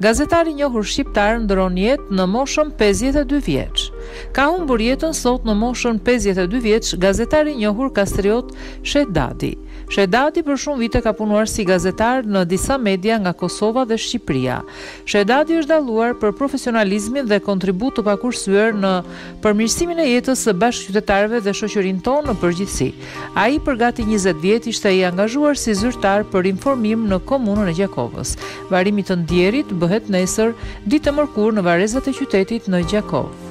Gazetari i njohur shqiptar ndërron jetë në moshën 52 vjeç. Ka humbur jetën sot në moshën 52 vjeç gazetari i njohur Kastriot Shehdadi. Shehdadi për shumë vite ka punuar si gazetar në disa media nga Kosova dhe Shqipëria. Shehdadi është dalluar për profesionalizmin dhe kontribut të pakursyer në Përmirësimin e jetës së bashkëqytetarëve dhe shoqërinë tonë në përgjithësi. Ai për gati njëzet vjet ishte i angazhuar si zyrtar për informim në Komunën e Gjakovës. Varrimi i të ndjerit bëhet nesër, ditë e mërkurë në varrezat e qytetit në Gjakovë.